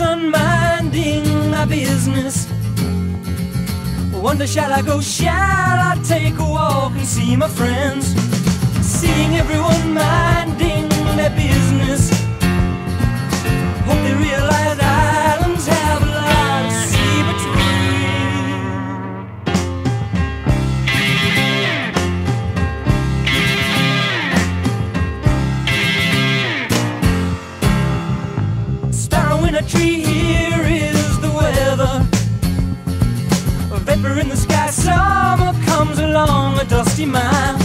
sun minding my business. Wonder shall I go, shall I take a walk and see my friends? Seeing everyone minding Tree, here is the weather. A vapor in the sky, summer comes along a dusty mile.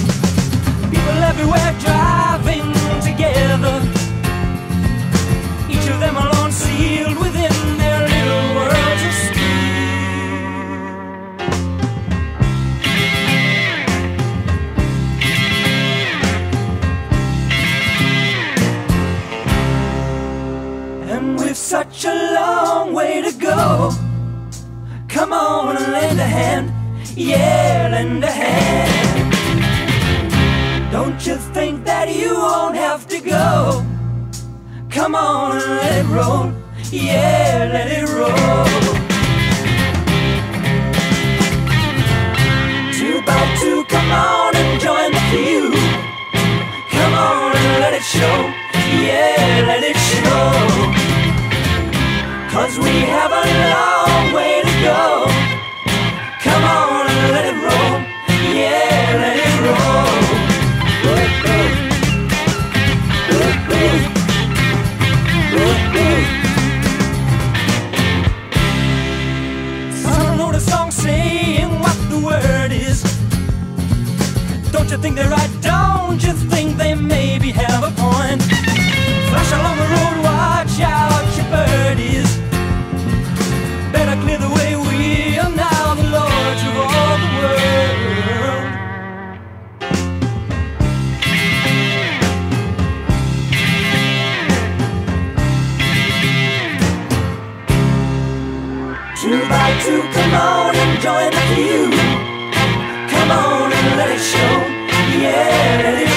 People everywhere With such a long way to go, come on and lend a hand, yeah, lend a hand. Don't you think that you won't have to go? Come on and let it roll, yeah, let it roll. Don't you think they're right? Don't you think they maybe have a point? Flash along the road, watch out, your birdies. Better clear the way, we are now the lords of all the world. Two by two, come on and join the few. Come on and let it show, yeah,